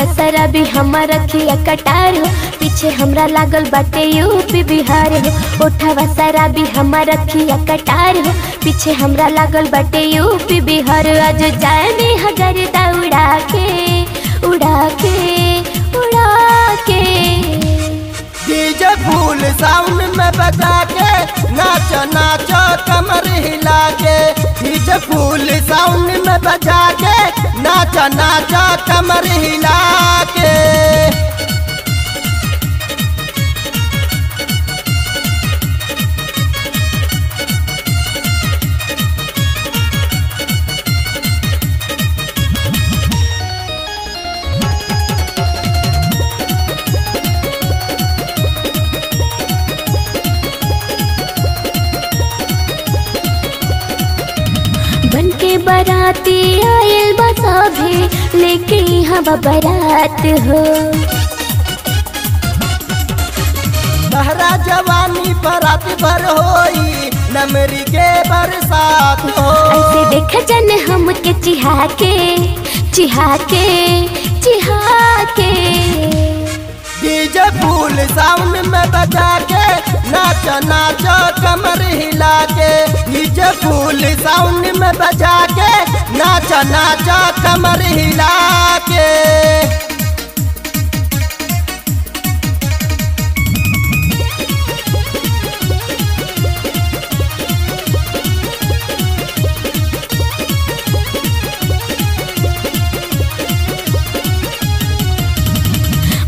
शराबी हमर रखिया कटार हो। पीछे हमरा लागल बाटे यूपी, बिहार हो। ओठवा शराबी हमर रखिया कटार हो। पीछे हमरा लागल बाटे यूपी, बिहार आज जाए में हगर उड़ा के उड़ा के उड़ा के। डीजे फूल साउंड में बजा के नाच नाच, कमर हिला के। डीजे फूल साउंड में बजा के नाचा नाचा कमर हिला के। बन के बाराती आयल बसाभे लेके यहाँ बारात हो। लहरा जवानी बरात भर होई नमरी के बरसात हो। ऐसे देख जन हम के चिहा के चिहा के चिहा के डीजे फूल साउंड में बजा के नाच नाच कमर हिला के डीजे फूल साउंड में बजा के नाच नाच कमर हिला के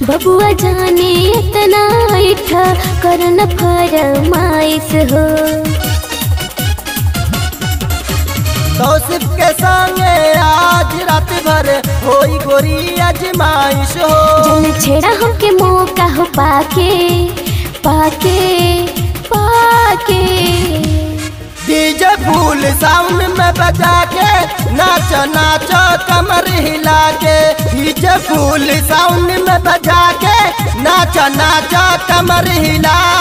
बबुआ जाने इतना ऐठा करन फरमाइश हो। तौसिफ के संगे आज रात भर होई गोरी अजमाइश हो। जन छेड़ा हमके मौका हो पाके पाके पाके। डीजे फूल साउंड में बजा के नाच नाच कमर हिला के फूल साउंड में बजा के नाचा नाचा कमर हिला।